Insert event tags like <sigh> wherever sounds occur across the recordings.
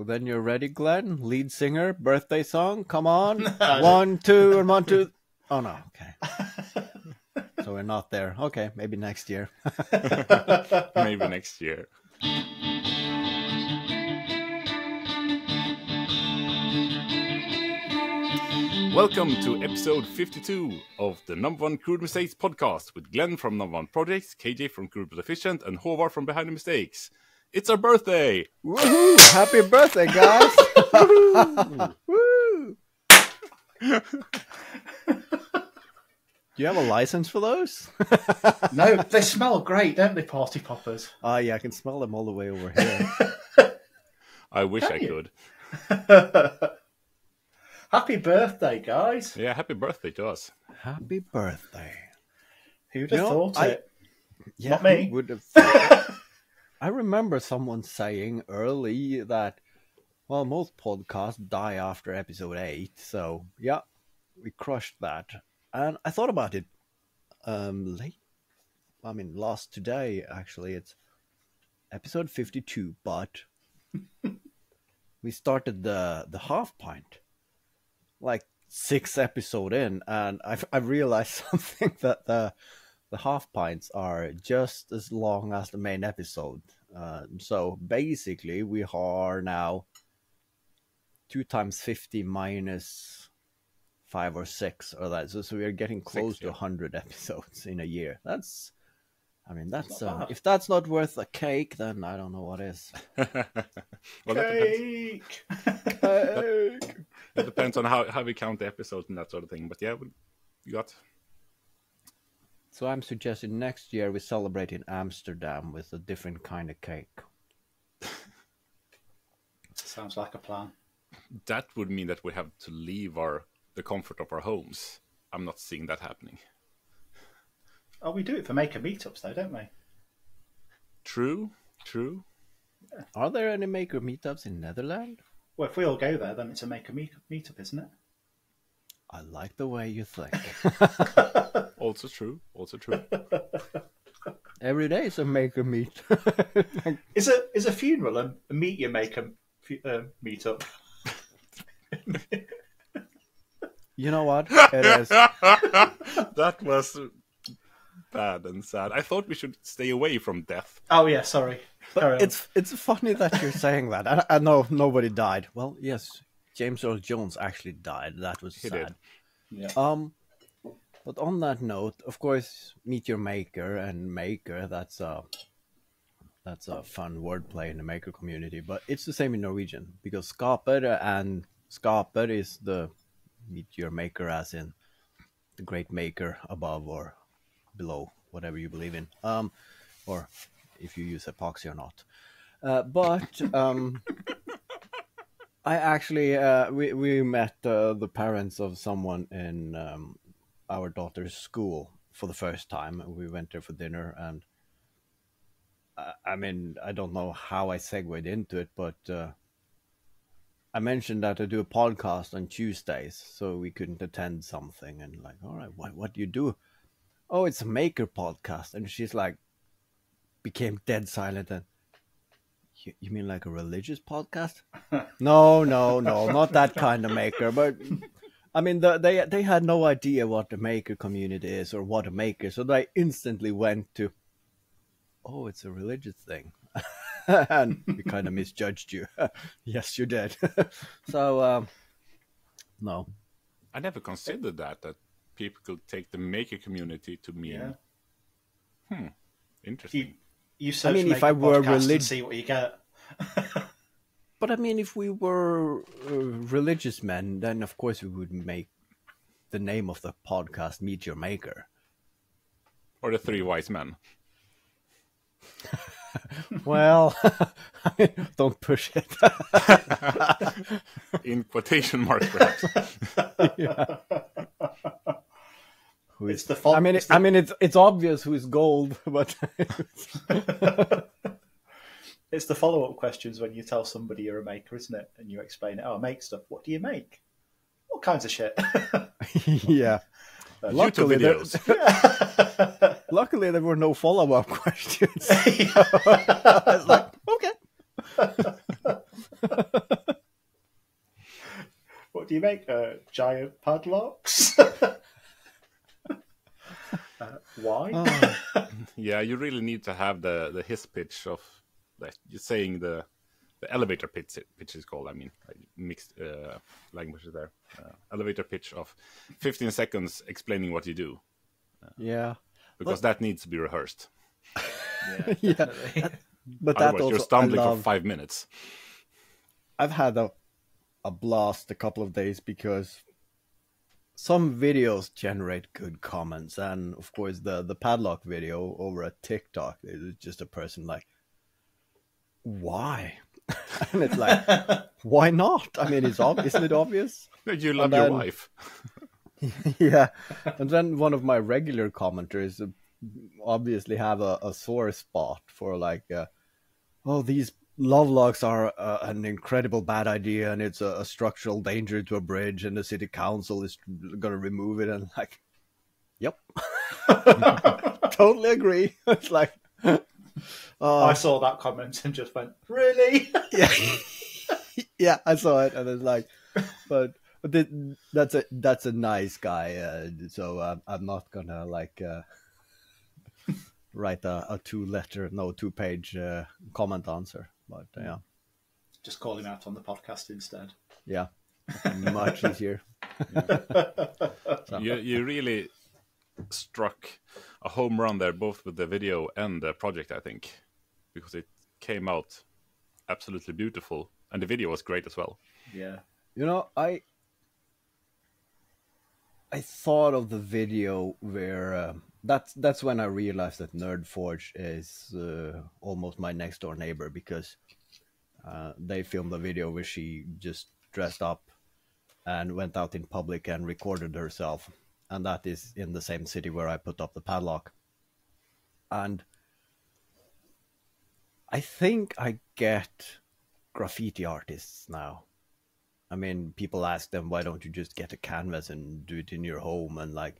So then you're ready, Glenn? Lead singer, birthday song? Come on. <laughs> one, two, and one, two. Oh, no. Okay. <laughs> so we're not there. Okay. Maybe next year. <laughs> Maybe next year. Welcome to episode 52 of the Number One Crude Mistakes podcast with Glenn from Number One Projects, KJ from Crude But Efficient, and Haavard from Behind the Mistakes. It's our birthday! Woohoo! Happy birthday, guys! <laughs> Woo! Do you have a license for those? <laughs> no, they smell great, don't they, party poppers? Ah, yeah, I can smell them all the way over here. <laughs> I wish Can I you? could. Happy birthday, guys! Yeah, happy birthday to us. Happy birthday. Who'd You have know, thought I- it? Yeah, Not who me. Would have thought- I remember someone saying early that, well, most podcasts die after episode eight. So yeah, we crushed that. And I thought about it um late. I mean, last today actually. It's episode fifty-two, but <laughs> we started the the half pint like six episode in, and I've I realized <laughs> something that the the half pints are just as long as the main episode. Uh, so basically, we are now two times fifty minus five or six or that. So, so we are getting close to yeah. hundred <laughs> episodes in a year. That's, I mean, that's uh, if that's not worth a cake, then I don't know what is. <laughs> well, that depends, Cake! Cake. that depends on how, how we count the episodes and that sort of thing. But yeah, we, we got So I'm suggesting next year we celebrate in Amsterdam with a different kind of cake. Sounds like a plan. that would mean that we have to leave our the comfort of our homes. I'm not seeing that happening. Oh, we do it for maker meetups, though, don't we? True, true. Are there any maker meetups in Netherlands? Well, if we all go there, then it's a maker meet- meetup, isn't it? I like the way you think. <laughs> <laughs> Also true. Also true. <laughs> Every day is a maker meet. <laughs> Is a is a funeral a, a meet you maker fu- uh, meetup? you know what? It is. that was bad and sad. I thought we should stay away from death. Oh yeah, sorry. Carry. It's it's funny that you're saying that. I, I know nobody died. Well, yes, James Earl Jones actually died. That was He sad. did. yeah. Um, but on that note, of course, meet your maker and maker. That's a that's a fun wordplay in the maker community. But it's the same in Norwegian because skaper and skaper is the meet your maker as in the great maker above or below, whatever you believe in. Um, or if you use epoxy or not. Uh, but um, <laughs> I actually uh, we we met uh, the parents of someone in um, our daughter's school for the first time. And we went there for dinner, and I, I mean I don't know how I segued into it, but uh, I mentioned that I do a podcast on Tuesdays, so we couldn't attend something, and like, all right, what what do you do? Oh, it's a maker podcast, and she's like, became dead silent and. You, you mean like a religious podcast? <laughs> no, no, no, not that kind of maker. But I mean, the, they they had no idea what the maker community is or what a maker, so they instantly went to, oh, it's a religious thing, <laughs> and we kind of misjudged you. <laughs> yes, you did. <laughs> so, um, no, I never considered that that people could take the maker community to mean. Yeah. Interesting. You you search mean, if I were religious, relig- and see what you get. But I mean, if we were uh, religious men, then of course we would make the name of the podcast "Meet Your Maker." Or the three wise men. <laughs> Well, <laughs> I mean, don't push it. <laughs> In quotation marks, perhaps. Who It's the font. I mean, it's I mean, it's it's obvious who's gold, but It's the follow up questions when you tell somebody you're a maker, isn't it? And you explain it. Oh, I make stuff. What do you make? All kinds of shit. <laughs> yeah. YouTube Luckily, there, videos. <laughs> luckily there were no follow up <laughs> questions. I was like, okay. What do you make? Uh, giant padlocks. uh, why? Oh, Yeah, you really need to have the the hiss pitch of that. You're saying the the elevator pitch. Pitch is called. I mean, like mixed uh, languages there. Uh, elevator pitch of 15 seconds explaining what you do yeah. because that needs to be rehearsed. yeah, <laughs> Yeah. definitely. But that Otherwise, also you're stumbling love, for five minutes. I've had a a blast a couple of days because some videos generate good comments, and of course the the padlock video over at TikTok is just a person like, why? <laughs> and it's like, why not? I mean, it's ob- isn't it obvious? <laughs> You love And your wife. <laughs> yeah, and then one of my regular commenters uh, obviously have a, a sore spot for like, uh, oh, these love locks are uh, an incredible bad idea, and it's a, a structural danger to a bridge, and the city council is going to remove it, and like, yep, totally agree. it's like, I uh, saw that comment and just went, "Really?" <laughs> yeah, <laughs> yeah, I saw it, and it's like, but but th- that's a that's a nice guy. Uh, so uh, I'm not gonna like uh, <laughs> write a, a two letter, no two page uh, comment answer. But uh, yeah, just call him out on the podcast instead. yeah, much easier. You you really struck a home run there, both with the video and the project. I think because it came out absolutely beautiful, and the video was great as well. Yeah, You know, I I thought of the video where uh, that's that's when I realized that Nerdforge is uh, almost my next door neighbor because uh, they filmed a video where she just dressed up and went out in public and recorded herself, and that is in the same city where I put up the padlock, and I think I get graffiti artists now. I mean, people ask them, why don't you just get a canvas and do it in your home? And like,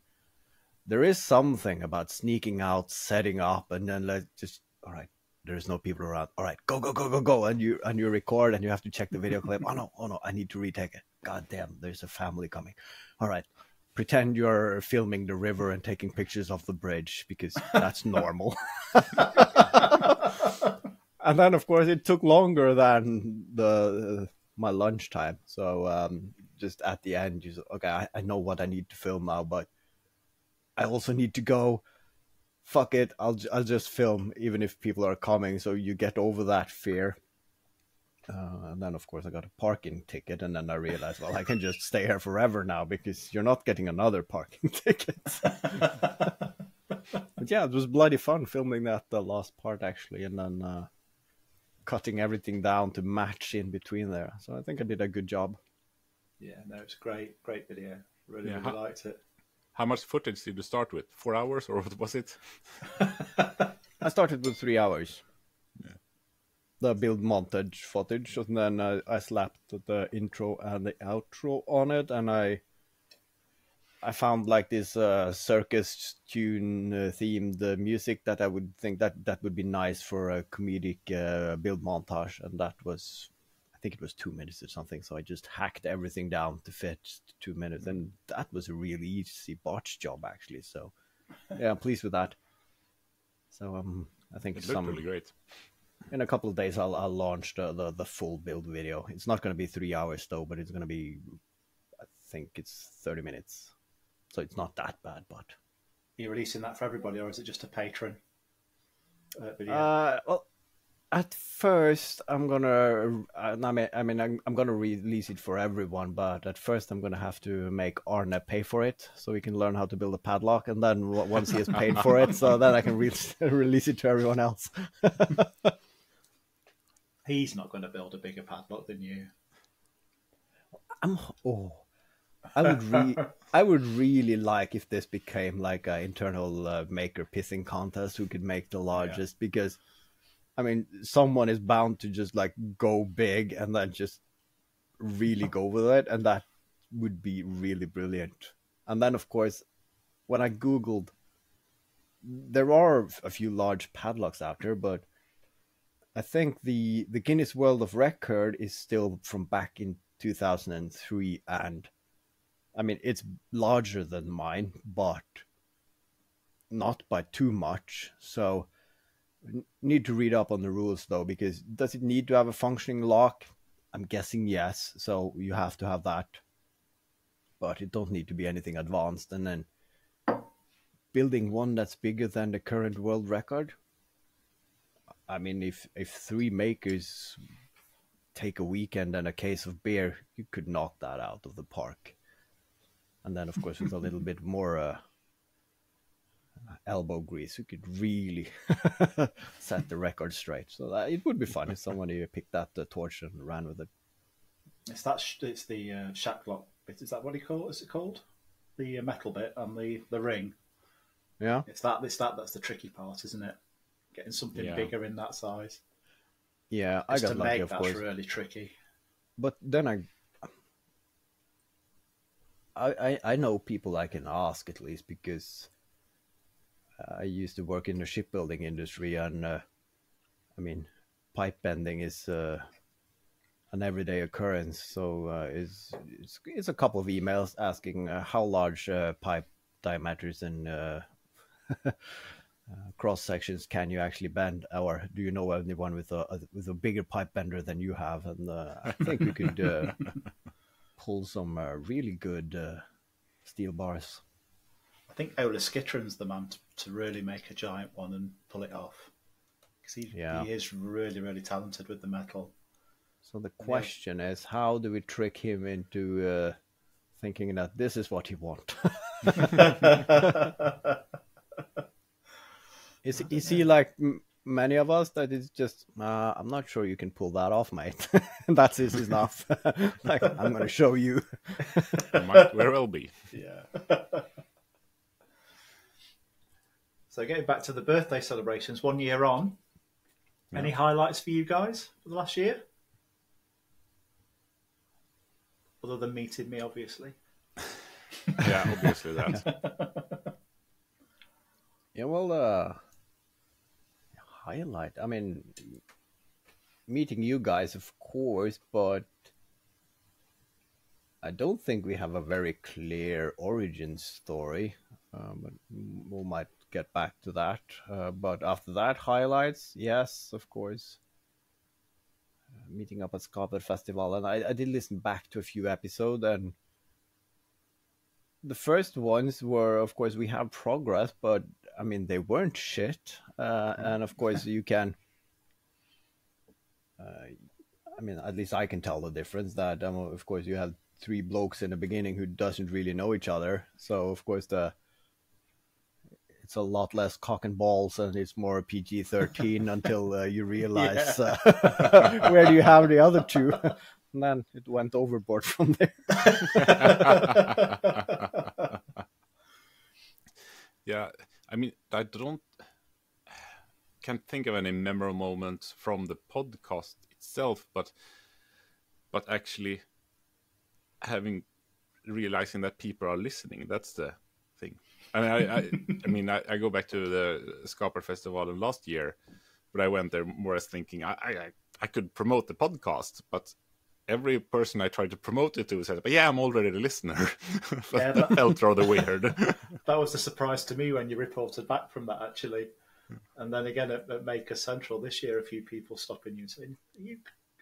there is something about sneaking out, setting up, and then like just, all right, there's no people around. All right, go, go, go, go, go, and you and you record, and you have to check the video <laughs> clip. Oh no, oh no, I need to retake it. God damn, there's a family coming. All right, pretend you're filming the river and taking pictures of the bridge because that's <laughs> normal. <laughs> and then, of course, it took longer than the my lunchtime. So um, just at the end, you say, okay, I, I know what I need to film now, but I also need to go. Fuck it, I'll I'll just film even if people are coming. So you get over that fear. Uh, and then, of course, I got a parking ticket, and then I realized, well, I can just stay here forever now because you're not getting another parking <laughs> ticket. <laughs> but yeah, it was bloody fun filming that the last part actually, and then uh, cutting everything down to match in between there. So I think I did a good job. yeah. No, it's great, great video. Really, Yeah, really how- liked it. How much footage did you start with? Four hours, or what was it? <laughs> I started with three hours. Yeah. The build montage footage, and then I, I slapped the intro and the outro on it, and I I found like this uh, circus tune uh, themed uh, music that I would think that that would be nice for a comedic uh, build montage, and that was I think it was two minutes or something. So I just hacked everything down to fit two minutes, and that was a really easy botch job actually. So yeah, I'm pleased with that. So um, I think It looked some really great. in a couple of days I'll I'll launch the, the, the full build video. It's not going to be three hours though, but it's going to be I think it's thirty minutes, so it's not that bad. But Are you releasing that for everybody, or is it just a patron uh, video? uh, well, at first I'm gonna uh, I mean I mean I'm, I'm gonna release it for everyone, but at first I'm gonna have to make Arne pay for it so we can learn how to build a padlock, and then once he has paid for it, so then I can re- <laughs> release it to everyone else. <laughs> He's not going to build a bigger padlock than you. I'm oh, I would re- I would really like if this became like an internal uh, maker pissing contest who could make the largest because I mean someone is bound to just like go big and then just really go with it and that would be really brilliant. And then of course when I googled there are a few large padlocks out there but I think the the Guinness World of Record is still from back in 2003, and I mean it's larger than mine, but not by too much. So need to read up on the rules though, because does it need to have a functioning lock? I'm guessing yes. So you have to have that, but it don't need to be anything advanced. And then building one that's bigger than the current world record. I mean, if if three makers take a weekend and a case of beer, you could knock that out of the park. And then, of course, with a little bit more uh, elbow grease, you could really <laughs> set the record straight. So that, it would be fun if somebody picked that uh, torch and ran with it. It's that. sh- It's the uh, shack lock bit. Is that what you call? Is it called? The uh, metal bit and the the ring. Yeah. It's that. It's that. That's the tricky part, isn't it? Getting something Yeah. bigger in that size. Yeah, I Just got to lucky, make of that's course. really tricky. But then I, I, I, know people I can ask at least because I used to work in the shipbuilding industry, and uh, I mean, pipe bending is uh, an everyday occurrence. So uh, it's, it's it's a couple of emails asking uh, how large uh, pipe diameters and uh, <laughs> uh, cross sections can you actually bend, or do you know anyone with a, with a bigger pipe bender than you have? And uh, I think we could uh, <laughs> pull some uh, really good uh, steel bars. I think Ola Skytteren's the man to, to really make a giant one and pull it off. Because he, Yeah. he is really, really talented with the metal. So the question is, how do we trick him into uh, thinking that this is what he wants? <laughs> <laughs> is is he like many of us that is just? Uh, I'm not sure you can pull that off, mate. <laughs> That's is <laughs> enough. <laughs> like I'm going to show you. Might very well be. Yeah. so getting back to the birthday celebrations, one year on, any highlights for you guys for the last year? Other than meeting me, obviously. Yeah, obviously that. Yeah, well, uh, highlight. I mean, meeting you guys, of course, but I don't think we have a very clear origin story. But we might get back to that. Uh, but after that, highlights, yes, of course. Uh, meeting up at Skaper Festival, and I, I did listen back to a few episodes, and the first ones were, of course, we have progress, but I mean, they weren't shit. Uh, and of course, you can. Uh, I mean, at least I can tell the difference. That um, of course you have three blokes in the beginning who doesn't really know each other. So of course the it's a lot less cock and balls and it's more PG thirteen <laughs> until uh, you realize uh, <laughs> where do you have the other two. <laughs> And then it went overboard from there. yeah, I mean, I don't can't think of any memorable moments from the podcast itself, but but actually having realizing that people are listening. That's the thing. And I, I, I mean, I, I go back to the Skaper Festival last year, but I went there more as thinking I, I, I could promote the podcast, but every person I tried to promote it to said, "But yeah, I'm already a listener." <laughs> Yeah, that that- felt rather weird. <laughs> That was a surprise to me when you reported back from that, actually. And then again at, at Maker Central this year, a few people stopping you and saying, Are you,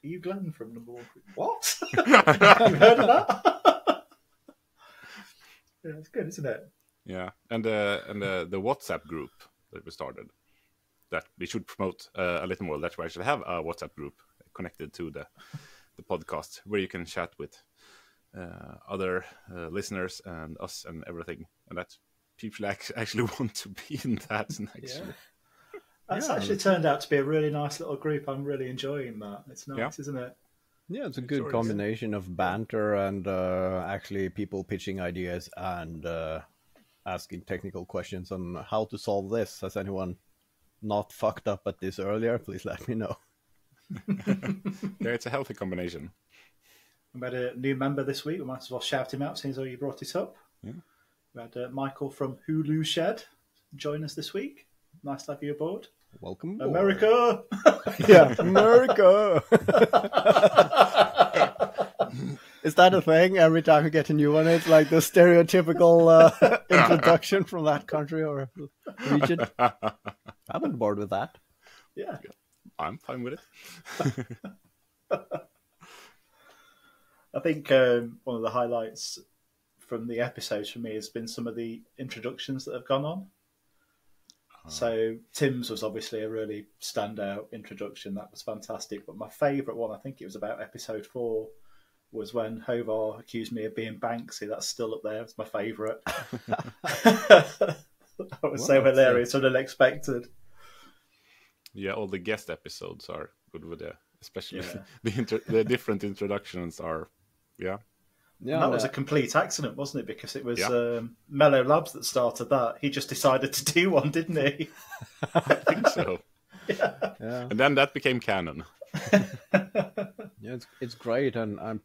are you Glenn from number one? Group?" What? Have <laughs> you heard of that? yeah, it's good, isn't it? Yeah, and uh, and uh, the WhatsApp group that we started, that we should promote uh, a little more. That's why I should have a WhatsApp group connected to the the podcast where you can chat with uh, other uh, listeners and us and everything, and that people ac- actually <laughs> want to be in that. And actually, That's Yeah. actually turned out to be a really nice little group. I'm really enjoying that. It's nice, Yeah. isn't it? Yeah, it's a good sure combination of banter and uh, actually people pitching ideas and uh, asking technical questions on how to solve this. Has anyone not fucked up at this earlier? Please let me know. <laughs> yeah, it's a healthy combination. We had a new member this week. We might as well shout him out since you brought it up. Yeah. We had uh, Michael from Houloushed join us this week. Nice to have you aboard. Welcome. America! <laughs> yeah, <laughs> America. Is that a thing? Every time you get a new one, it's like the stereotypical uh, introduction from that country or region. I'm on board with that. Yeah. I'm fine with it. <laughs> I think um, one of the highlights from the episodes for me has been some of the introductions that have gone on. So Tim's was obviously a really standout introduction. That was fantastic. But my favourite one, I think it was about episode four, was when Haavard accused me of being Banksy. That's still up there. It's my favourite. <laughs> <laughs> that was so Well, that's hilarious and unexpected. Yeah, all the guest episodes are good with the, especially Yeah. <laughs> the inter- the different introductions are, yeah. Yeah, And that was a complete accident, wasn't it? Because it was Yeah. um, Mellow Labs that started that. He just decided to <laughs> do one, didn't he? <laughs> I think so. yeah. And then that became canon. Yeah, it's it's great, and I'm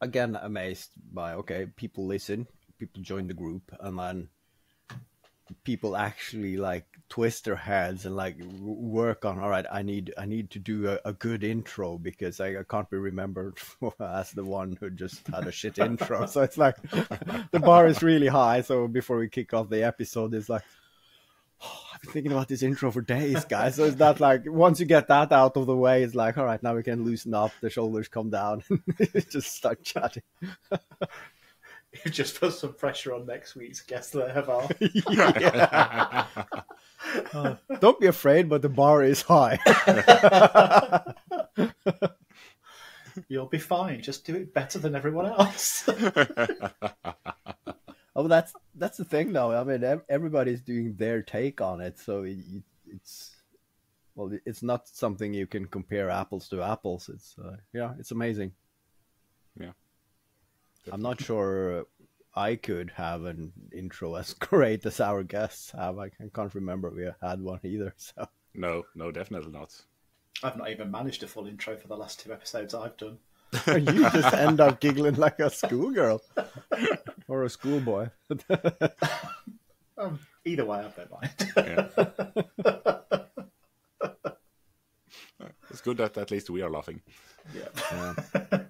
again amazed by okay, people listen, people join the group, and then people actually like twist their heads and like work on. All right, I need I need to do a, a good intro because I, I can't be remembered <laughs> as the one who just had a shit intro. <laughs> So it's like <laughs> the bar is really high. So before we kick off the episode, it's like. "Oh, I've been thinking about this intro for days, guys. So it's that like once you get that out of the way, it's like, all right, now we can loosen up, the shoulders come down, just start chatting. <laughs> You just put some pressure on next week's guest there, Haavard. Don't be afraid, but the bar is high. <laughs> You'll be fine. Just do it better than everyone else. <laughs> oh, that's that's the thing, though. I mean, everybody's doing their take on it, so it, it, it's well, it's not something you can compare apples to apples. It's uh, yeah, it's amazing. Yeah. I'm not sure I could have an intro as <laughs> great as our guests have. I can- can't remember we had one either. So No, no, definitely not. I've not even managed a full intro for the last two episodes I've done. <laughs> you just end up giggling like a schoolgirl <laughs> or a schoolboy. Um, either way, I don't mind. Yeah. it's good that at least we are laughing. yeah. Yeah.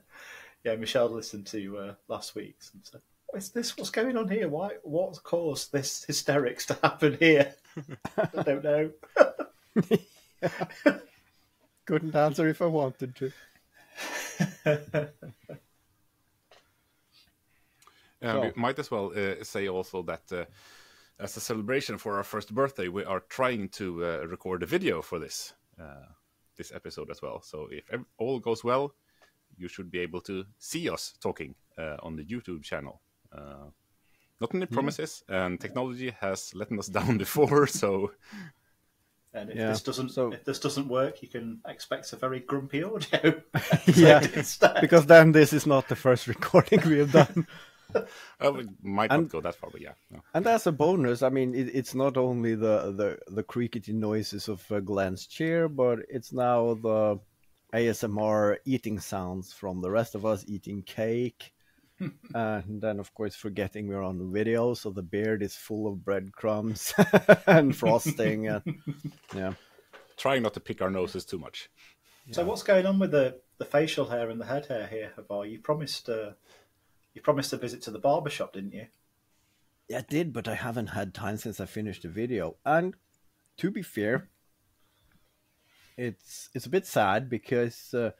Yeah, Michelle listened to uh, last week's and said, "What is this? What's going on here? Why? What's caused this hysterics to happen here?" <laughs> I don't know. <laughs> Couldn't answer if I wanted to. <laughs> Uh, So- We might as well uh, say also that uh, as a celebration for our first birthday, we are trying to uh, record a video for this uh, this episode as well. So if all goes well, you should be able to see us talking uh, on the YouTube channel. Uh, not any promises, and technology has let us <laughs> down before, so And if Yeah, this doesn't, so- if this doesn't work, you can expect a very grumpy audio. <laughs> Yeah, because then this is not the first recording we have done. <laughs> uh, we might And- not go that far. But yeah, no. And as a bonus, I mean, it, it's not only the, the, the creaky noises of uh, Glenn's chair, but it's now the ASMR eating sounds from the rest of us eating cake. <laughs> and then, of course, forgetting we're on video, so the beard is full of breadcrumbs <laughs> and <laughs> frosting. And, yeah. trying not to pick our noses too much. So what's going on with the, the facial hair and the head hair here, Haavard? You promised uh, you promised a visit to the barber shop, didn't you? Yeah, I did, but I haven't had time since I finished the video. And to be fair, it's it's a bit sad because uh,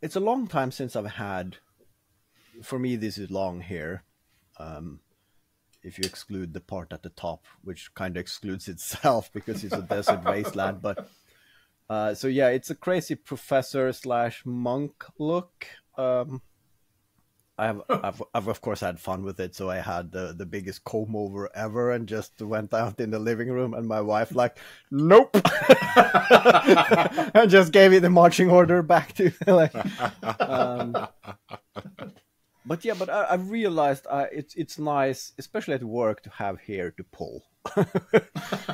it's a long time since I've had. For me, this is long hair. Um, if you exclude the part at the top, which kind of excludes <laughs> itself because it's a desert <laughs> wasteland, but. Uh, so yeah, it's a crazy professor slash monk look. Um, I have, <laughs> I've, I've of course had fun with it. So I had the, the biggest comb over ever, and just went out in the living room, and my wife like, nope, <laughs> and just gave me the marching order back to <laughs> like. Um, but yeah, but I, I realized uh, it's it's nice, especially at work, to have hair to pull.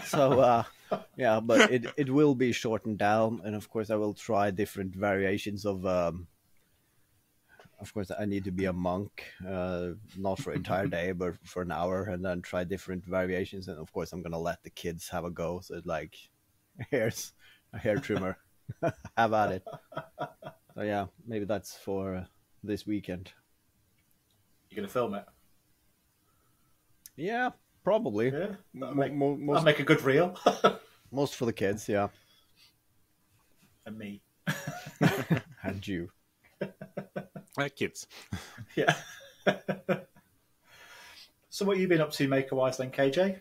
so uh, yeah, but it it will be shortened down, and of course I will try different variations of. Um, of course, I need to be a monk, uh, not for entire <laughs> day, but for an hour, and then try different variations. And of course, I'm gonna let the kids have a go. So it's like, <laughs> here's a hair trimmer, <laughs> have at it. So yeah, maybe that's for this weekend. You're going to film it? Yeah, probably. Yeah. That'll Mo- make, mo- that'll most, make a good reel. most for the kids, yeah. and me. And you. Uh, kids. <laughs> Yeah. <laughs> so what have you been up to maker wise then, KJ?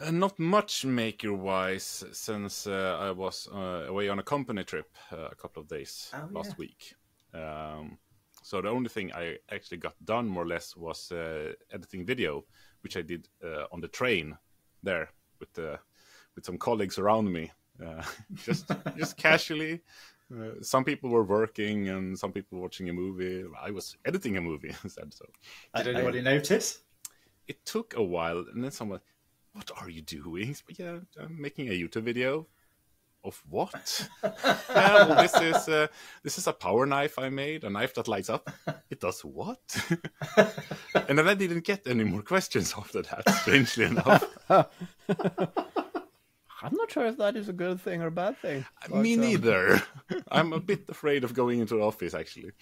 Uh, not much maker wise since uh, I was uh, away on a company trip uh, a couple of days Oh, last yeah. week. Um, so the only thing I actually got done more or less was uh, editing video, which I did uh, on the train there with uh, with some colleagues around me, uh, <laughs> just just casually. Uh, some people were working and some people were watching a movie. I was editing a movie <laughs> instead. So Did I- anybody notice? it took a while, and then someone, "What are you doing?" But yeah, I'm making a YouTube video. Of what? yeah, <laughs> well, this is uh, this is a power knife I made, a knife that lights up. It does what? <laughs> and then I didn't get any more questions after that. Strangely enough, I'm not sure if that is a good thing or a bad thing. me But, um, neither. <laughs> I'm a bit afraid of going into the office actually.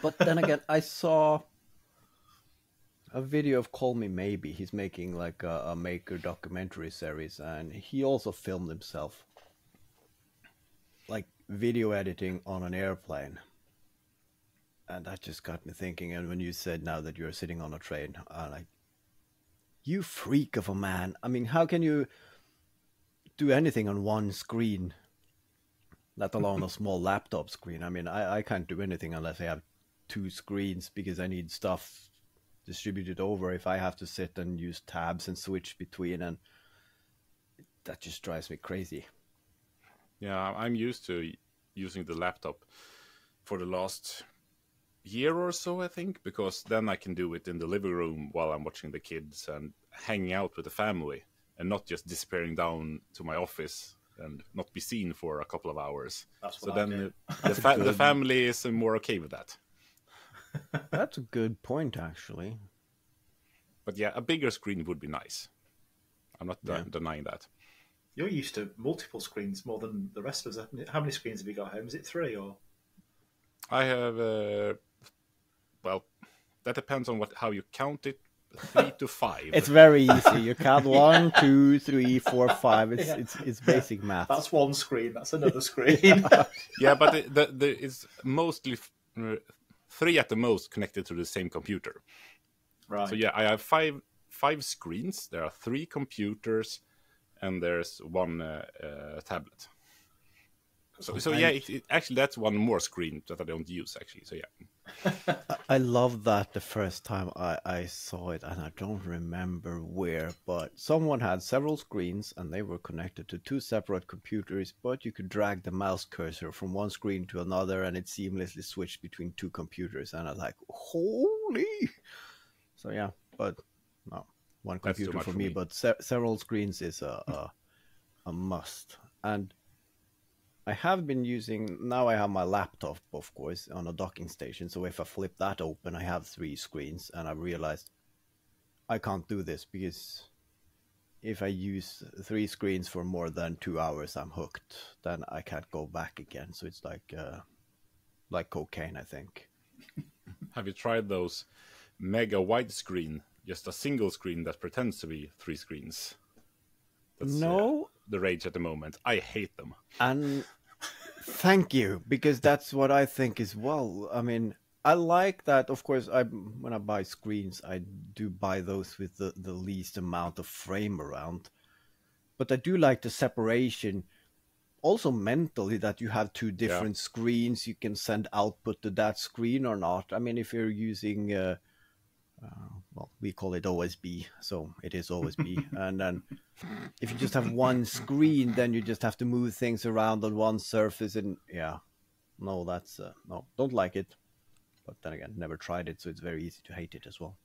But then again, <laughs> I saw a video of Call Me Maybe. He's making like a, a maker documentary series, and he also filmed himself, like video editing on an airplane. And that just got me thinking. And when you said now that you're sitting on a train, I'm like, you freak of a man. I mean, how can you do anything on one screen? Let alone a small laptop screen. I mean, I, I can't do anything unless I have two screens because I need stuff distributed over if I have to sit and use tabs and switch between and that just drives me crazy. Yeah, I'm used to using the laptop for the last year or so, I think, because then I can do it in the living room while I'm watching the kids and hanging out with the family and not just disappearing down to my office and not be seen for a couple of hours. That's So I then the, the, fa- the family is more okay with that. <laughs> That's a good point actually. But yeah, a bigger screen would be nice. I'm not de- Yeah. denying that. You're used to multiple screens more than the rest of us. How many screens have you got home? Is it three or? I have, uh, well, that depends on what how you count it. Three to five. It's very easy. You count one, two, three, four, five. It's Yeah. it's it's basic math. That's one screen. That's another <laughs> screen. yeah, but the, the, the, it's mostly uh, three at the most connected to the same computer. right. So yeah, I have five five screens. There are three computers, and there's one uh, uh, tablet. So, so yeah, it, it, actually that's one more screen that I don't use actually. So yeah, <laughs> I love that the first time I, I saw it, and I don't remember where, but someone had several screens and they were connected to two separate computers, but you could drag the mouse cursor from one screen to another and it seamlessly switched between two computers. And I was like, holy! So, yeah, but no, one That's computer much for for me, me. but se- several screens is a, a, a must. And I have been using now. I have my laptop, of course, on a docking station. So if I flip that open, I have three screens, and I realized I can't do this because if I use three screens for more than two hours, I'm hooked. Then I can't go back again. So it's like uh, like cocaine, I think. <laughs> have you tried those mega widescreen, just a single screen that pretends to be three screens? That's, no, the rage at the moment. I hate them. And thank you, because that's what I think as well. I mean, I like that. Of course, I when I buy screens, I do buy those with the, the least amount of frame around. But I do like the separation. Also, mentally, that you have two different screens, you can send output to that screen or not. I mean, if you're using, uh, uh, well, we call it OSB, so it is OSB, <laughs> and then if you just have one screen, then you just have to move things around on one surface, and yeah, no, that's uh, no, don't like it. But then again, never tried it, so it's very easy to hate it as well.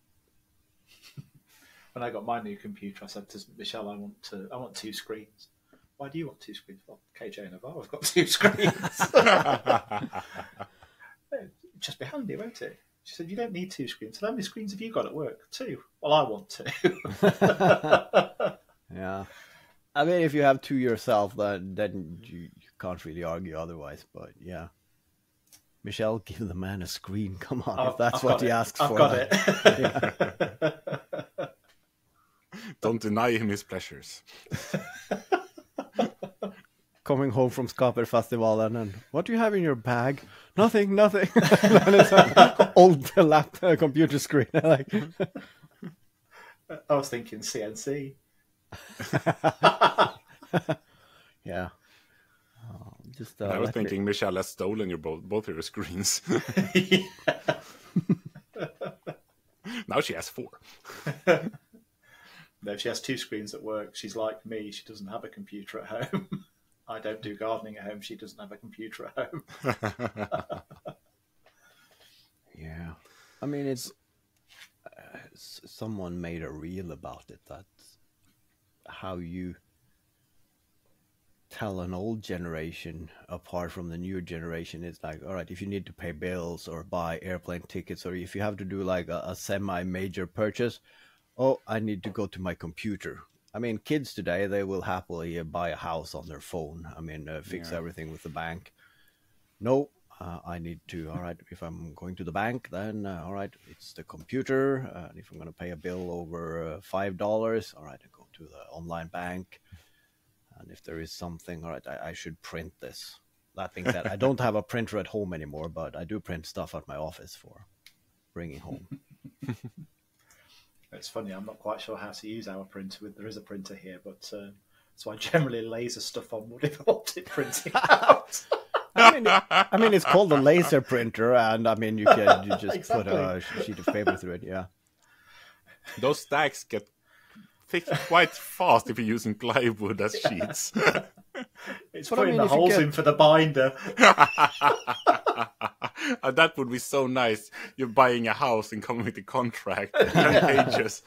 <laughs> when I got my new computer, I said to Michelle, "I want to. I want two screens." Why do you want two screens? Well, KJ and I've have got <laughs> two screens. It'd just be handy, won't it? She said, "You don't need two screens." I said, How many screens have you got at work? Two. Well, I want two. <laughs> Yeah, I mean, if you have two yourself, then then you, you can't really argue otherwise. But yeah, Michelle, give the man a screen. <laughs> Come on, I've- if that's I've what he it. asks I've for. got then- it. <laughs> Don't deny him his pleasures. Coming home from Skaper Festival and then, what do you have in your bag? Nothing, nothing. <laughs> and it's an old laptop computer screen. <laughs> like, I was thinking CNC. <laughs> yeah. Oh, just, uh, I was let me- thinking Michelle has stolen your both both your screens. now she has four. No, she has two screens at work. She's like me. She doesn't have a computer at home. I don't do gardening at home. She doesn't have a computer at home. <laughs> <laughs> Yeah, I mean it's uh, someone made a reel about it. That how you tell an old generation apart from the newer generation. It's like, all right, if you need to pay bills or buy airplane tickets, or if you have to do like a, a semi-major purchase, oh, I need to go to my computer. I mean, kids today they will happily uh, buy a house on their phone. I mean, uh, fix Yeah. everything with the bank. No, uh, I need to. All right, if I'm going to the bank, then uh, all right, it's the computer. Uh, and if I'm going to pay a bill over uh, five dollars, all right, I go to the online bank. And if there is something, all right, I, I should print this. That being said, I <laughs> don't have a printer at home anymore, but I do print stuff at my office for bringing home. <laughs> It's funny. I'm not quite sure how to use our printer. With there is a printer here, but uh, so I generally laser stuff on wood if <laughs> I want it printing <laughs> out. I mean, I mean, it's called a laser printer, and I mean, you can you <laughs> just put a sheet of paper through it. Yeah. Those stacks get thick quite fast if you're using plywood as sheets. It's But I putting mean, the if you holes get- in for the binder. <laughs> and that would be so nice. You're buying a house and coming with a contract <laughs> and pages.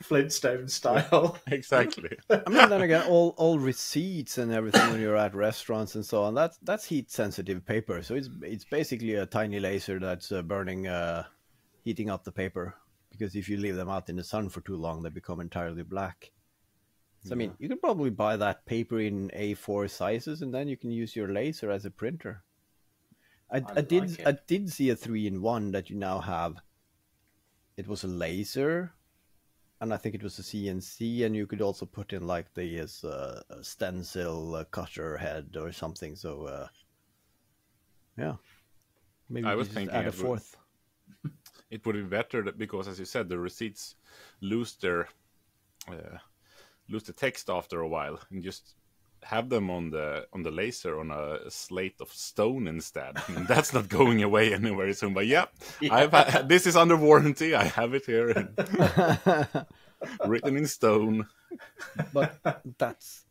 Flintstone style. <laughs> Exactly. I mean, then again, all all receipts and everything when you're at restaurants and so on. That's that's heat sensitive paper. So it's it's basically a tiny laser that's uh, burning, uh, heating up the paper. Because if you leave them out in the sun for too long, they become entirely black. So I mean, you could probably buy that paper in A4 sizes, and then you can use your laser as a printer. I, I, I did like. I did see a three in one that you now have. It was a laser, and I think it was a CNC, and you could also put in like the uh, stencil uh, cutter head or something. So, uh, yeah, maybe I was just thinking add a it would- fourth. <laughs> It would be better that, because, as you said, the receipts lose their uh, lose the text after a while, and just have them on the on the laser on a slate of stone instead. <laughs> And that's not going away anywhere soon. But yeah, <laughs> I've ha- this is under warranty. I have it here, <laughs> written in stone. but that's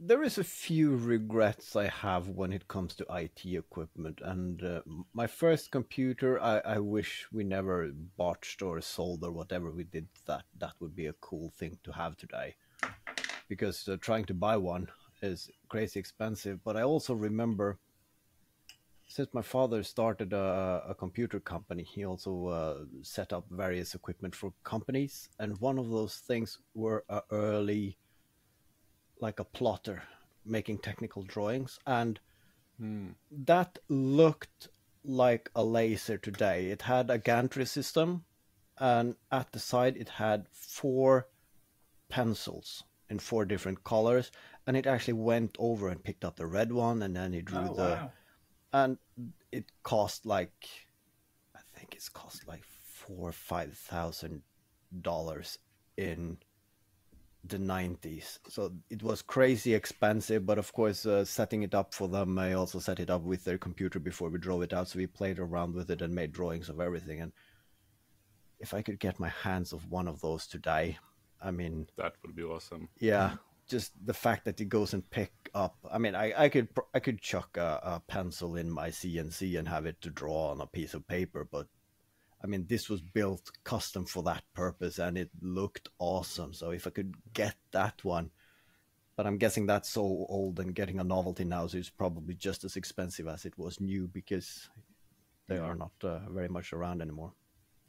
there is a few regrets I have when it comes to IT equipment. And uh, my first computer, I, I wish we never botched or sold or whatever we did. That that would be a cool thing to have today, because uh, trying to buy one is crazy expensive. But I also remember. Since my father started a, a computer company, he also uh, set up various equipment for companies, and one of those things were a early, like a plotter, making technical drawings, and hmm. that looked like a laser today. It had a gantry system, and at the side it had four pencils in four different colors, and it actually went over and picked up the red one, and then he drew Oh, the wow. and it cost like I think it's cost like four or five thousand dollars in the nineties. So it was crazy expensive, but of course, uh, setting it up for them, I also set it up with their computer before we drove it out. So we played around with it and made drawings of everything. And if I could get my hands of one of those today, I mean, That would be awesome. yeah, <laughs> just the fact that it goes and pick up. I mean, I, I could I could chuck a, a pencil in my CNC and have it to draw on a piece of paper, but I mean, this was built custom for that purpose, and it looked awesome. So if I could get that one, but I'm guessing that's so old and getting a novelty now, so it's probably just as expensive as it was new because they Yeah. are not uh, very much around anymore.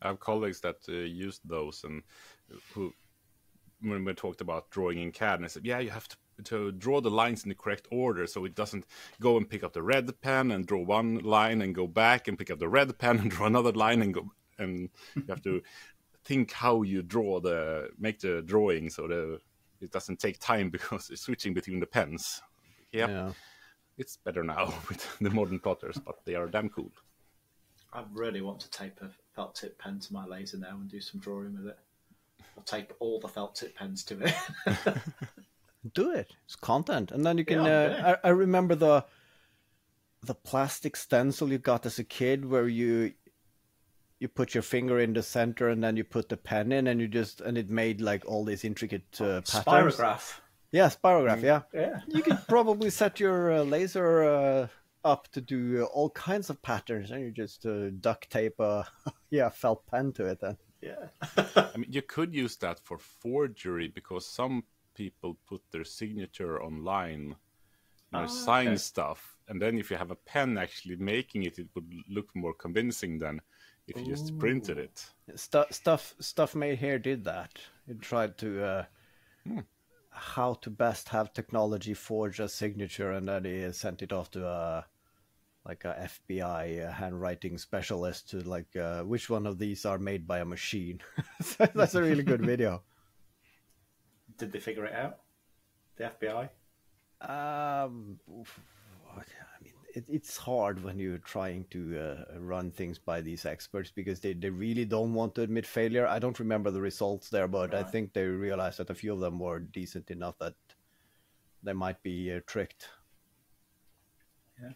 I have colleagues that uh, used those and who, when we talked about drawing in CAD, and I said, "Yeah, you have to to draw the lines in the correct order, so it doesn't go and pick up the red pen and draw one line and go back and pick up the red pen and <laughs> draw another line and go and you have to <laughs> think how you draw the make the drawing so the it doesn't take time <laughs> because it's switching between the pens. Yep. Yeah. It's better now <laughs> with the modern plotters, but they are damn cool. I really want to tape a felt tip pen to my laser now and do some drawing with it. I'll tape all the felt tip pens to it. Do it. It's content, and then you can. Yeah, uh. I, I remember the the plastic stencil you got as a kid, where you you put your finger in the center, and then you put the pen in, and you just and it made like all these intricate uh, patterns. Spirograph. Yeah, spirograph. Yeah, Yeah. you could <laughs> probably set your uh, laser uh, up to do uh, all kinds of patterns, and you just uh, duct tape a <laughs> yeah felt pen to it. Then Yeah. I <laughs> mean, you could use that for forgery because some people put their signature online, you know, Ah, sign okay. stuff, and then if you have a pen actually making it, it would look more convincing than if you just printed it. Stu- stuff stuff made here did that. It tried to uh, how to best have technology forge a signature, and then he sent it off to a like a FBI uh, handwriting specialist to like uh, which one of these are made by a machine. <laughs> That's a really good video. Did they figure it out? The FBI? Um, oof, I mean, it, it's hard when you're trying to uh, run things by these experts because they, they really don't want to admit failure. I don't remember the results there, but I think they realized that a few of them were decent enough that they might be uh, tricked. Yeah.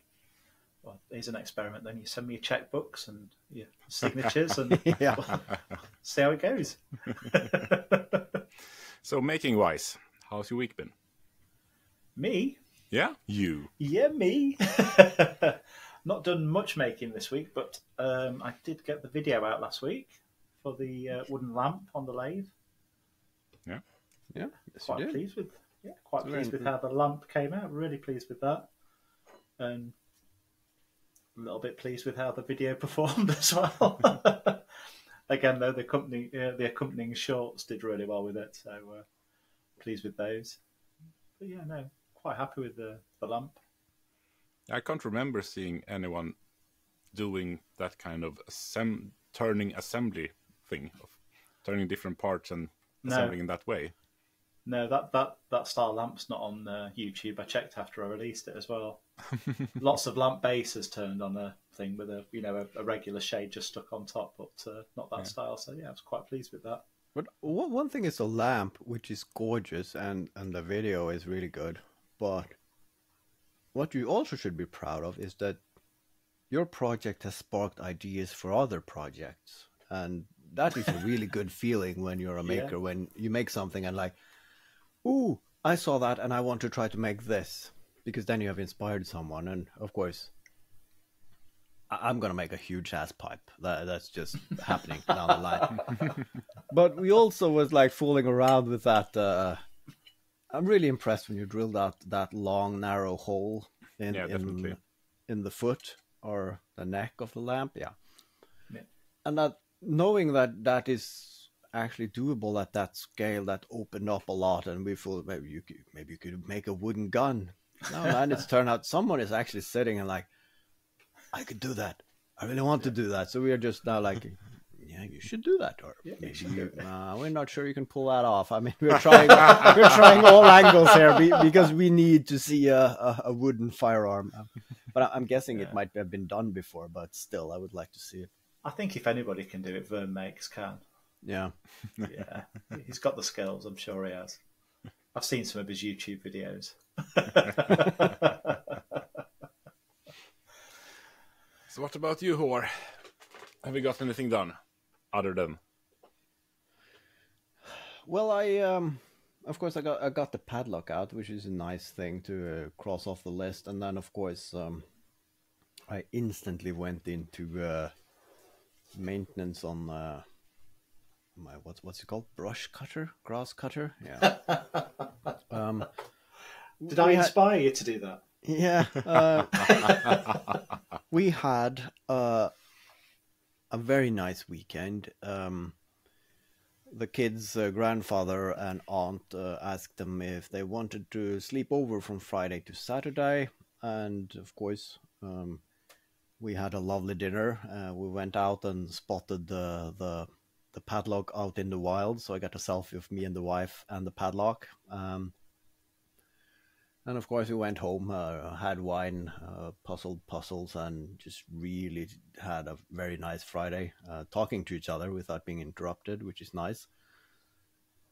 Well, here's an experiment. Then you send me your checkbooks and your signatures and <laughs> yeah. <laughs> see how it goes. <laughs> So, making wise, how's your week been? me? Yeah, you. Yeah, me. <laughs> Not done much making this week, but um, I did get the video out last week for the uh, wooden lamp on the lathe. Yeah. Yes, you Quite did. pleased with, yeah, quite Very pleased with how the lamp came out. Really pleased with that, and a little bit pleased with how the video <laughs> performed as well. <laughs> Again, though, the company, uh, the accompanying shorts did really well with it, so uh, pleased with those. But yeah, no, quite happy with the the lamp. I can't remember seeing anyone doing that kind of assem- turning assembly thing of turning different parts and No. assembling in that way. No, that that that style lamp's not on uh, YouTube. I checked after I released it as well. <laughs> Lots of lamp bases turned on a thing with a you know a, a regular shade just stuck on top, but uh, not that style. So yeah, I was quite pleased with that. But one one thing is the lamp, which is gorgeous, and and the video is really good. But what you also should be proud of is that your project has sparked ideas for other projects, and that is a really good <laughs> feeling when you're a Yeah. maker. When you make something and like, ooh, I saw that, and I want to try to make this, because then you have inspired someone, and of course. I'm gonna make a huge ass pipe. That, that's just happening down the line <laughs> but we also was like fooling around with that. Uh, I'm really impressed when you drill out that long, narrow hole in Yeah, in, in the foot or the neck of the lamp. Yeah, Yeah. and that knowing that that is actually doable at that scale, that opened up a lot, and we thought maybe you could maybe you could make a wooden gun. No, <laughs> man, it's turned out someone is actually sitting and like, I could do that. I really want to do that. So we are just now like, yeah, you should do that, or Yeah, maybe you, uh, we're not sure you can pull that off. I mean, we're trying, we're trying all angles here be, because we need to see a, a, a wooden firearm. Um, But I- I'm guessing it might have been done before, but still, I would like to see it. I think if anybody can do it, Vern Makes can. Yeah, <laughs> Yeah, he's got the skills. I'm sure he has. I've seen some of his YouTube videos. <laughs> So, what about you, Hor? Have you got anything done other than Well, I um, of course, I got I got the padlock out, which is a nice thing to uh, cross off the list, and then of course, um, I instantly went into uh, maintenance on uh, my what's what's it called? Brush cutter, grass cutter. Yeah. <laughs> um, Did I we had- inspire you to do that? yeah. Uh, <laughs> we had uh, a very nice weekend. Um, the kids' uh, grandfather and aunt uh, asked them if they wanted to sleep over from Friday to Saturday, and of course, um, we had a lovely dinner. Uh, we went out and spotted the the the padlock out in the wild, so I got a selfie of me and the wife and the padlock. Um, and of course, we went home, uh, had wine, uh, puzzled puzzles, and just really had a very nice Friday, uh, talking to each other without being interrupted, which is nice.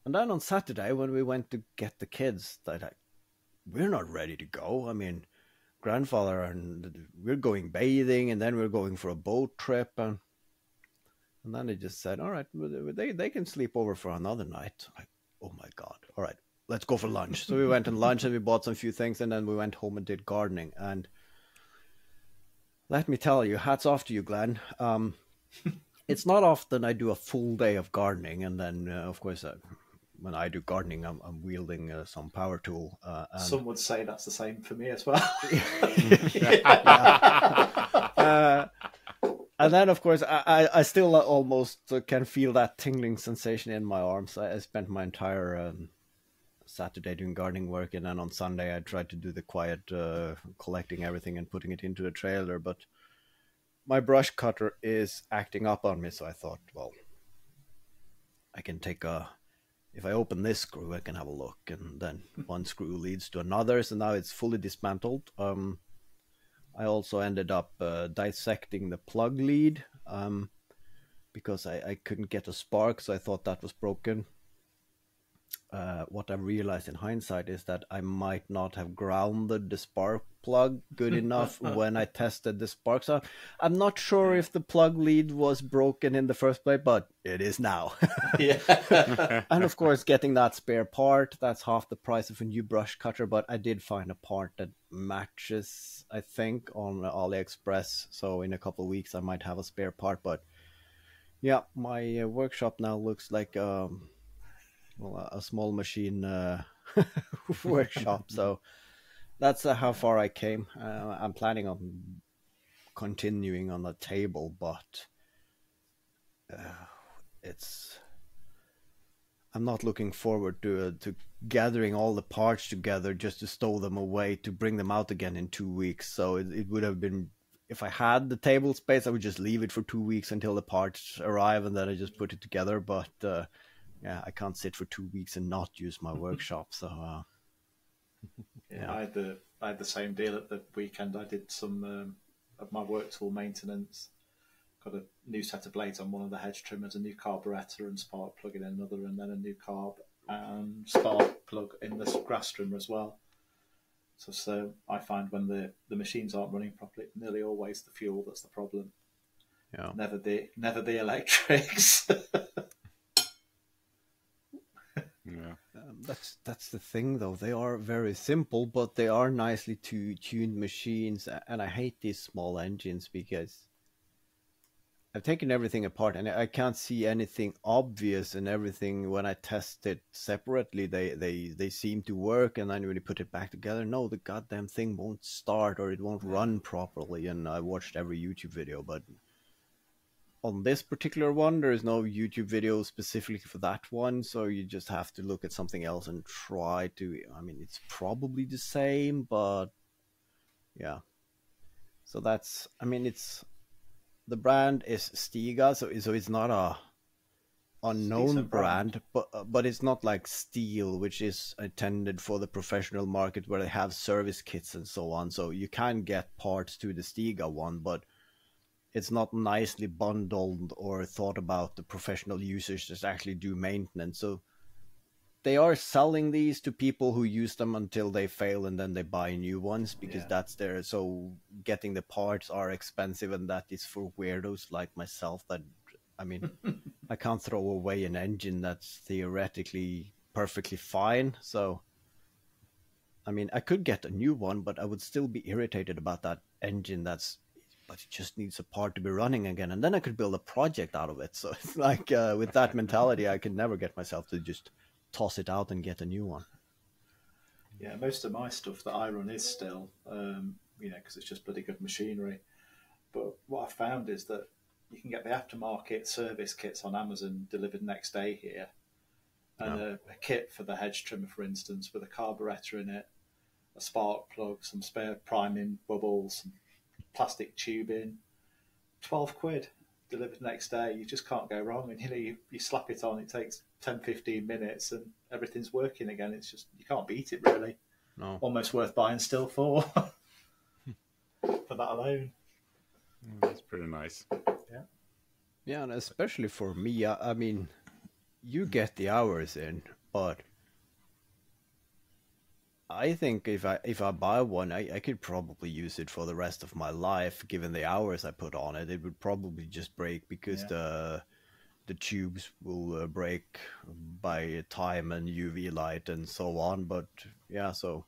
And then on Saturday, when we went to get the kids, that like, we're not ready to go. I mean, grandfather and we're going bathing, and then we're going for a boat trip, and and then they just said, "All right, they they can sleep over for another night." Like, oh my god! All right, let's go for lunch. So we went and lunch and we bought some few things and then we went home and did gardening. And let me tell you, hats off to you, Glenn. Um, <laughs> it's not often I do a full day of gardening, and then uh, of course. Uh, when I do gardening, I'm, I'm wielding uh, some power tool. Uh, and... Some would say that's the same for me as well. <laughs> uh, and then, of course, I, I still almost can feel that tingling sensation in my arms. I, I spent my entire um, Saturday doing gardening work, and then on Sunday I tried to do the quiet uh, collecting everything and putting it into a trailer. But my brush cutter is acting up on me, so I thought, well, I can take a. If I open this screw, I can have a look, and then one screw leads to another. So now it's fully dismantled. Um, I also ended up uh, dissecting the plug lead um, because I, I couldn't get a spark, so I thought that was broken uh, what I realized in hindsight is that I might not have grounded the spark plug good enough <laughs> when I tested the spark. So I'm not sure if the plug lead was broken in the first place, but it is now. <laughs> <laughs> and of course, getting that spare part, that's half the price of a new brush cutter, but I did find a part that matches, I think, on AliExpress. So in a couple of weeks, I might have a spare part, but yeah, my uh, workshop now looks like um, well, a small machine uh, <laughs> workshop. so that's uh, how far I came. Uh, I'm planning on continuing on the table, but uh, it's. I'm not looking forward to uh, to gathering all the parts together just to stow them away to bring them out again in two weeks. So it, it would have been if I had the table space, I would just leave it for two weeks until the parts arrive, and then I just put it together. But uh, yeah, I can't sit for two weeks and not use my <laughs> workshop. So uh, yeah, yeah, I had the I had the same deal at the weekend. I did some um, of my work tool maintenance. Got a new set of blades on one of the hedge trimmers, a new carburettor and spark plug in another, and then a new carb and spark plug in the grass trimmer as well. So, so I find when the, the machines aren't running properly, nearly always the fuel that's the problem. Yeah. Never the never the electrics. <laughs> Yeah. Um, that's that's the thing though. They are very simple, but they are nicely to tuned machines. And I hate these small engines because I've taken everything apart and I can't see anything obvious and everything when I test it separately they, they, they seem to work and then when you put it back together, no, the goddamn thing won't start or it won't run properly and I watched every YouTube video but on this particular one, there is no YouTube video specifically for that one, so you just have to look at something else and try to. I mean, it's probably the same, but yeah. So that's. I mean, it's the brand is Stiga, so so it's not a unknown brand, brand, but but it's not like Stihl, which is intended for the professional market where they have service kits and so on. So you can get parts to the Stiga one, but it's not nicely bundled or thought about the professional users that actually do maintenance. So they are selling these to people who use them until they fail and then they buy new ones because yeah. that's their so getting the parts are expensive and that is for weirdos like myself that I mean <laughs> I can't throw away an engine that's theoretically perfectly fine so I mean I could get a new one but I would still be irritated about that engine that's but it just needs a part to be running again, and then I could build a project out of it. So <laughs> it's like uh, with that mentality, I can never get myself to just toss it out and get a new one. Yeah, most of my stuff that I run is Stihl, um, you know, because it's just bloody good machinery. But what I found is that you can get the aftermarket service kits on Amazon delivered next day here, and a, a kit for the hedge trimmer, for instance, with a carburetor in it, a spark plug, some spare priming bubbles, some plastic tubing, twelve quid delivered next day. You just can't go wrong, and you know you, you slap it on, it takes 10, 15 minutes, and everything's working again. It's just you can't beat it really. No. Almost worth buying Stihl for <laughs> for that alone. Mm, that's pretty nice. Yeah. Yeah, and especially for me, I, I mean, you get the hours in, but I think if I if I buy one, I, I could probably use it for the rest of my life. Given the hours I put on it, it would probably just break because Yeah. the the tubes will uh, break by time and UV light and so on. But yeah, so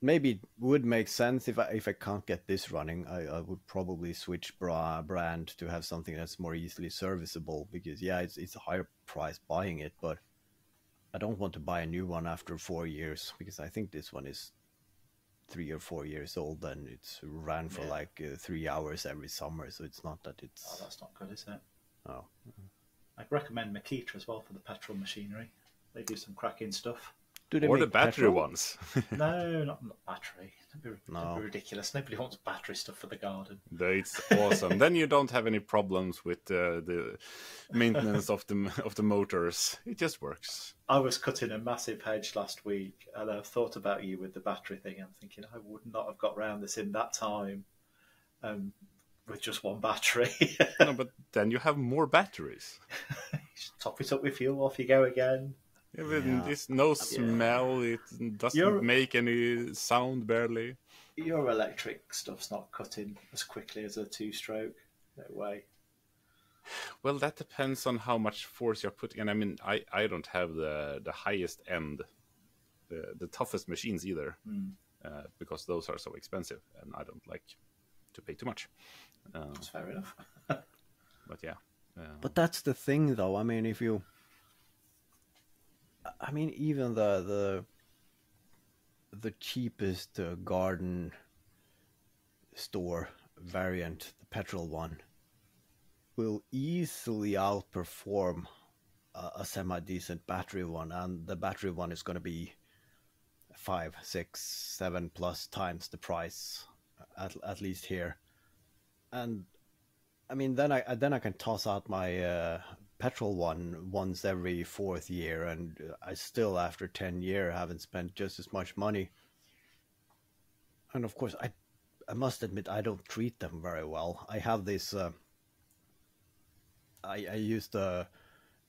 maybe it would make sense if I if I can't get this running, I, I would probably switch bra brand to have something that's more easily serviceable because yeah, it's it's a higher price buying it, but I don't want to buy a new one after four years because I think this one is three or four years old and it's ran for Yeah. like uh, three hours every summer, so it's not that it's. Oh, that's not good, is it? oh. I'd recommend Makita as well for the petrol machinery. They do some cracking stuff. Do they Or the battery petrol? ones. <laughs> No, not, not battery. That'd be, that'd be ridiculous. Nobody wants battery stuff for the garden. It's awesome. then you don't have any problems with uh, the maintenance of the of the motors. It just works. I was cutting a massive hedge last week, and I thought about you with the battery thing. I'm thinking I would not have got round this in that time, um, with just one battery. <laughs> no, but then you have more batteries. <laughs> Top it up with fuel, off you go again. Even Yeah. It's no smell. It doesn't You're- make any sound barely. Your electric stuff's not cutting as quickly as a two-stroke. No way. Well, that depends on how much force you're putting. And I mean, I, I don't have the the highest end, the the toughest machines either, Hmm. uh, because those are so expensive, and I don't like to pay too much. Uh, That's fair enough. <laughs> but yeah, uh, But that's the thing, though. I mean, if you, I mean, even the the the cheapest uh, garden store variant, the petrol one, will easily outperform a, a semi decent battery one, and the battery one is going to be five, six, seven plus times the price, at at least here, and I mean, then I then I can toss out my uh, petrol one once every fourth year, and I still, after ten year, haven't spent just as much money. And of course, I I must admit I don't treat them very well. I have this. Uh, I I use the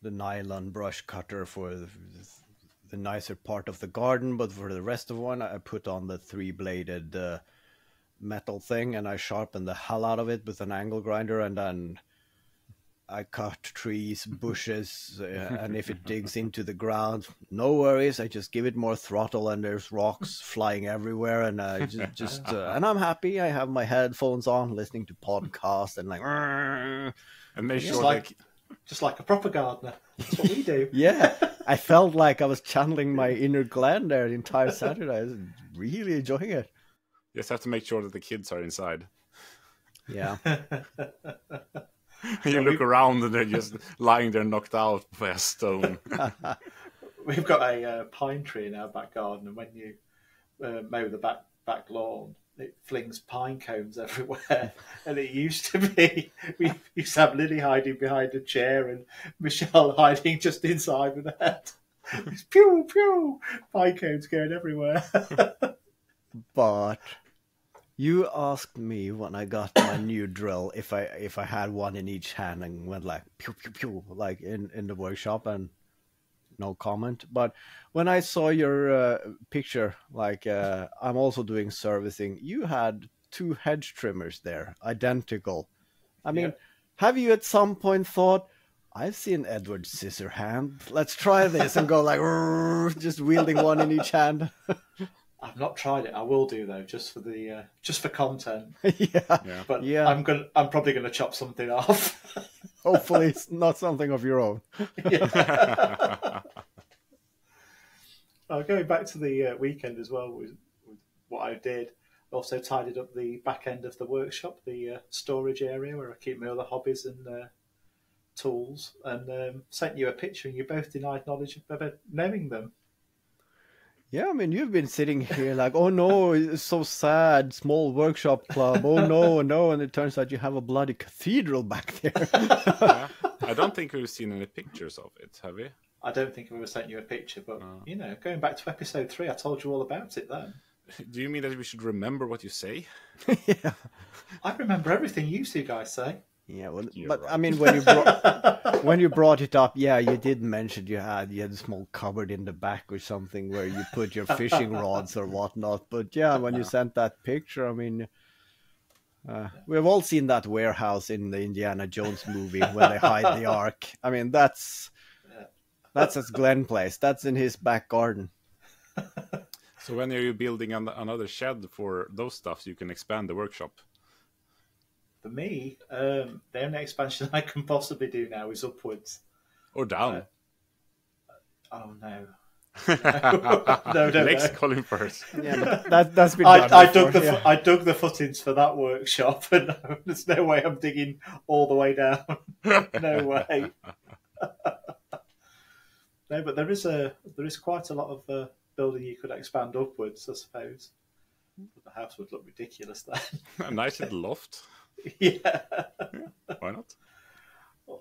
the nylon brush cutter for the, the nicer part of the garden, but for the rest of one, I put on the three bladed. Uh, metal thing and I sharpen the hell out of it with an angle grinder and then I cut trees, <laughs> bushes, uh, <laughs> and if it digs into the ground, no worries. I just give it more throttle, and there's rocks <laughs> flying everywhere, and I just, just uh, and I'm happy. I have my headphones on, listening to podcasts, and like, and make Just sure like, that just like a proper gardener. That's what we do. yeah, I felt like I was channeling my inner Glenn there the entire Saturday. I was really enjoying it. you just have to make sure that the kids are inside. Yeah, <laughs> you look around and they're just <laughs> lying there knocked out by a stone. <laughs> We've got a uh, pine tree in our back garden, and when you uh, mow the back back lawn, it flings pine cones everywhere. and it used to be we used to have Lily hiding behind a chair and Michelle hiding just inside with her head. It's pew pew, pine cones going everywhere. but you asked me when I got my new drill if I if I had one in each hand and went like pew pew pew like in in the workshop and no comment. But when I saw your uh, picture, like uh, I'm also doing servicing, you had two hedge trimmers there, identical. I mean, Yeah. have you at some point thought? I've seen Edward Scissorhand. Let's try this and go like <laughs> just wielding one in each hand. <laughs> I've not tried it. I will do though, just for the uh, just for content. <laughs> yeah. Yeah. But Yeah. I'm gonna I'm probably gonna chop something off. <laughs> Hopefully, it's not something of your own. <laughs> Uh, going back to the uh, weekend as well with, with what I did, Also tidied up the back end of the workshop, the uh, storage area where I keep my other hobbies and uh, tools, and um, sent you a picture, and you both denied knowledge of ever knowing them. Yeah, I mean, you've been sitting here like, oh no, it's so sad, small workshop club. Oh no, no, and it turns out you have a bloody cathedral back there. yeah. I don't think we've seen any pictures of it, have we? I don't think I've ever sent you a picture, but you know, going back to episode three, I told you all about it then. <laughs> Do you mean that we should remember what you say? <laughs> yeah. I remember everything you two guys say. Yeah, well, You're but I mean, when you brought <laughs> when you brought it up, yeah, you did mention you had you had a small cupboard in the back or something where you put your fishing <laughs> rods or whatnot. But yeah, when you sent that picture, I mean, uh, we've all seen that warehouse in the Indiana Jones movie where they hide the <laughs> ark. I mean, that's that's at Glenn Place. That's in his back garden. So when are you building an- another shed for those stuff so you can expand the workshop? For me, um, the only expansion <laughs> I can possibly do now is upwards. Or down? Oh no. <laughs> <laughs> no, no, Legs no. calling first. Yeah, but that that's been I, done I before, dug the yeah. I dug the footings for that workshop, and there's no way I'm digging all the way down. no way. no, but there is a there is quite a lot of uh, building you could expand upwards, I suppose. But the house would look ridiculous then. A nice little loft. <laughs> yeah, Why not?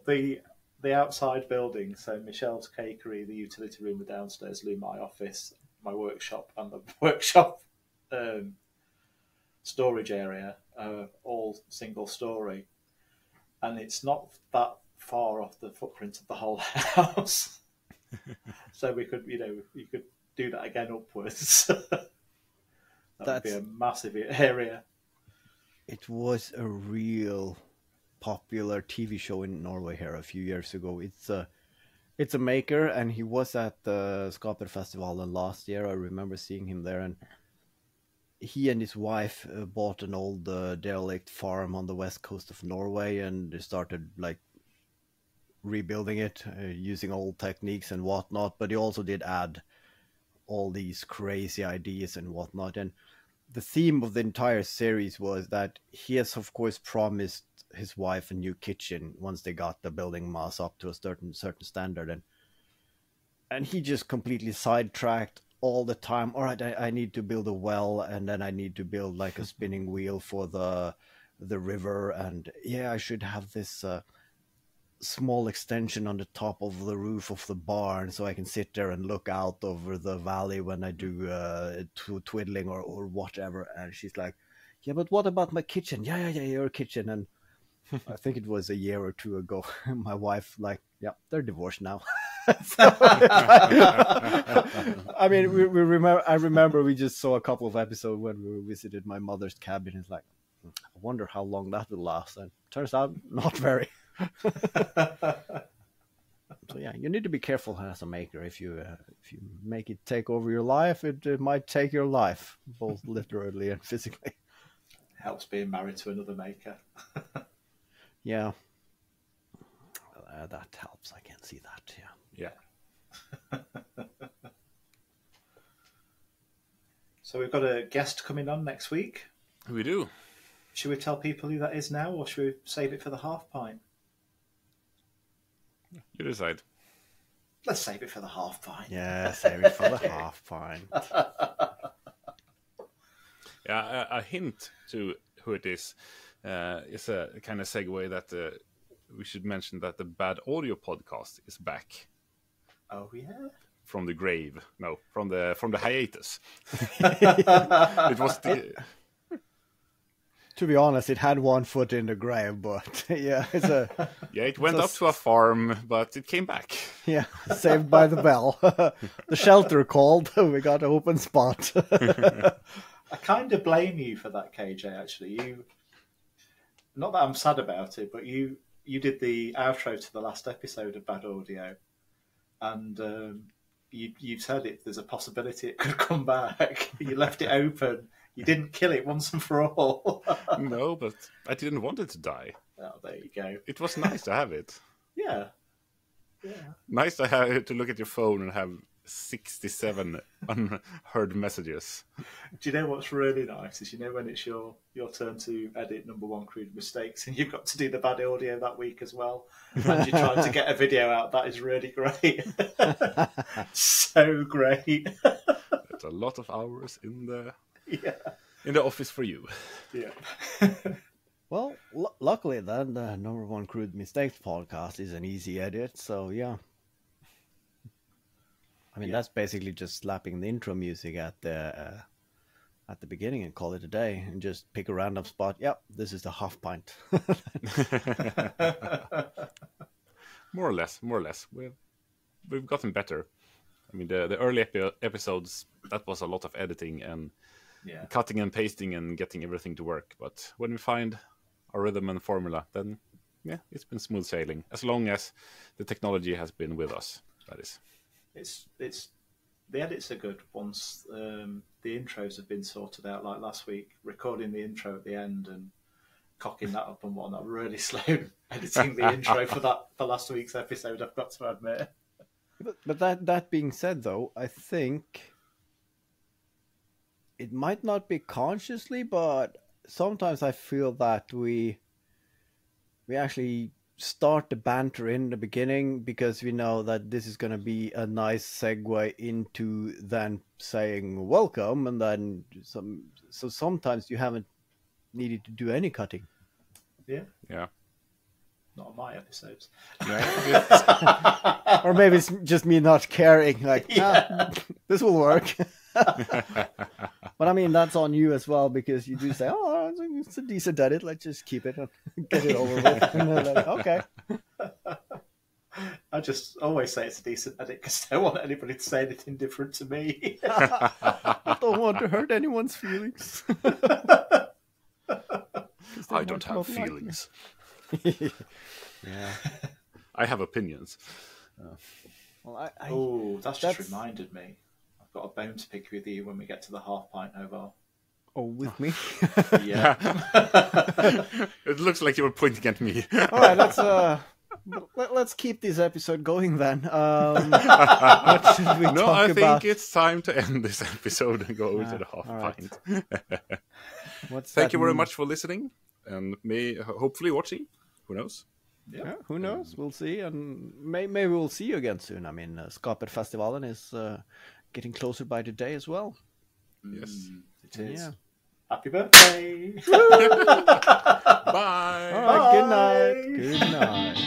the the outside building. So Michelle's cakery, the utility room, the downstairs loo, my office, my workshop, and the <laughs> workshop um, storage area, are all single story, and it's not that far off the footprint of the whole <laughs> house. so we could, you know, you could do that again upwards. that would be a massive area. It was a real popular TV show in Norway here a few years ago. It's a it's a maker, and he was at the Skaper Festival last year. I remember seeing him there, and he and his wife uh, bought an old uh, derelict farm on the west coast of Norway, and they started like rebuilding it uh, using old techniques and whatnot. But he also did add all these crazy ideas and whatnot, and the theme of the entire series was that he has of course promised his wife a new kitchen once they got the building mass up to a certain certain standard. And and he just completely sidetracked all the time. All right I, I need to build a well and then i need to build like a <laughs> spinning wheel for the the river. And yeah i should have this uh, small extension on the top of the roof of the barn so I can sit there and look out over the valley when I do uh, tw- twiddling or, or whatever. And she's like, Yeah, but what about my kitchen? Yeah, yeah, yeah, your kitchen. And I think it was a year or two ago. <laughs> My wife, like, yeah, they're divorced now. <laughs> So, I mean, we, we remember. I remember we just saw a couple of episodes when we visited my mother's cabin. It's like, "Hmm, I wonder how long that will last. And turns out, not very. So yeah, you need to be careful as a maker. If you uh, if you make it take over your life, it, it might take your life, both <laughs> literally and physically. Helps being married to another maker. <laughs> Yeah, uh, that helps. I can see that. Yeah. Yeah. <laughs> So we've got a guest coming on next week. We do. Should we tell people who that is now, or should we save it for the half pint? You decide. Let's save it for the half pint. Yeah, save it for the half pint. <laughs> Yeah, a, a hint to who it is uh, is a kind of segue that uh, we should mention that the Bad Audio podcast is back Oh yeah. from the grave. No, from the from the hiatus. <laughs> <laughs> it was the, To be honest, it had one foot in the grave, but <laughs> yeah, it's a <laughs> yeah, it went So up to a farm, but it came back. <laughs> yeah saved by the bell. the shelter called. We got an open spot. I kind of blame you for that, KJ. Actually, you. Not that I'm sad about it, but you you did the outro to the last episode of Bad Audio, and um, you you said it. There's a possibility it could come back. you left it open. You didn't kill it once and for all. <laughs> no, but I didn't want it to die. oh, there you go. It was nice to have it. Yeah, yeah. Nice to have to look at your phone and have 67 unheard messages. Do you know what's really nice is you know when it's your your turn to edit number one crude mistakes and you've got to do the bad audio that week as well, and you're trying to get a video out. That is really great. <laughs> so great. It's a lot of hours in the <laughs> yeah. in the office for you. Yeah. <laughs> Well, l- luckily then the number one crude mistakes podcast is an easy edit, so yeah. I mean Yeah. that's basically just slapping the intro music at the uh, at the beginning and call it a day, and just pick a random spot. Yep, this is the half pint. <laughs> more or less, more or less. We've we've gotten better. I mean, the the early epi- episodes that was a lot of editing and Yeah. cutting and pasting and getting everything to work. But when we find a rhythm and formula, then yeah, it's been smooth sailing. As long as the technology has been with us, that is. It's it's the edits are good once um, the intros have been sorted out. Like last week, recording the intro at the end and cocking that up and whatnot. Really <laughs> slow editing the intro for that for last week's episode. I've got to admit. But, but that that being said, though, I think it might not be consciously, but sometimes I feel that we we actually start the banter in the beginning because we know that this is going to be a nice segue into then saying welcome, and then some. So sometimes you haven't needed to do any cutting. Yeah, Yeah. not on my episodes. <laughs> or maybe it's just me not caring. Like, <laughs> ah, this will work. <laughs> <laughs> but I mean, that's on you as well because you do say, "Oh, it's a- it's a decent edit. Let's just keep it and <laughs> get it over with." And they're like, okay, <laughs> I just always say it's a decent edit because I don't want anybody to say anything different to me. I don't want to hurt anyone's feelings. I don't have feelings. yeah. I have opinions. Well, I, I, oh, that's just That's- reminded me. I've got a bone to pick with you when we get to the half pint over. oh, with me. <laughs> Yeah. <laughs> it looks like you were pointing at me. All right, let's uh, let, let's keep this episode going then. Um, <laughs> what should we no, talk I think about? it's time to end this episode and go over to Ah, the half all right. pint. What's Thank that you very mean? much for listening and may hopefully watching. Who knows? Yeah, who knows? We'll see, and may, maybe we'll see you again soon. I mean, uh, Skaperfestivalen is uh, getting closer by the day as well. Yes. Mm. It is. Yeah. Happy birthday! <laughs> Bye. All right. Good night. Good night.